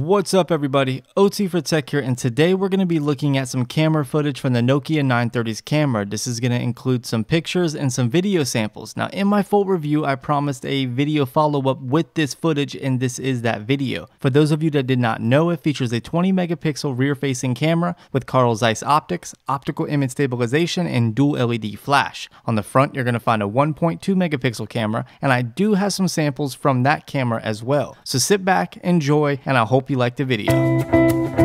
What's up everybody, OT for Tech here and today we're going to be looking at some camera footage from the Nokia 930's camera. This is going to include some pictures and some video samples. Now in my full review I promised a video follow-up with this footage and this is that video. For those of you that did not know, it features a 20 megapixel rear facing camera with Carl Zeiss optics, optical image stabilization, and dual LED flash. On the front you're going to find a 1.2 megapixel camera and I do have some samples from that camera as well. So sit back, enjoy, and I hope hope you liked the video.